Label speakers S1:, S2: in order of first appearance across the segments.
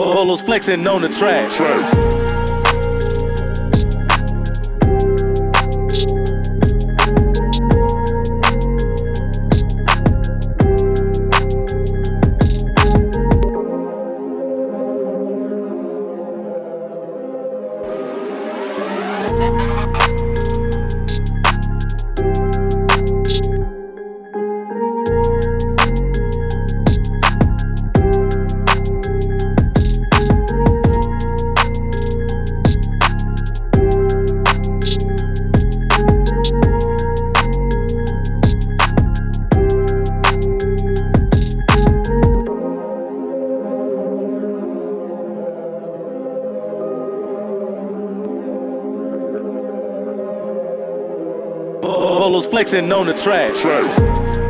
S1: Bolos flexing on the track. Bolos flexing on the track.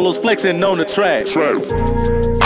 S1: Bolos flexing on the track.
S2: Track.